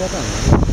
até também.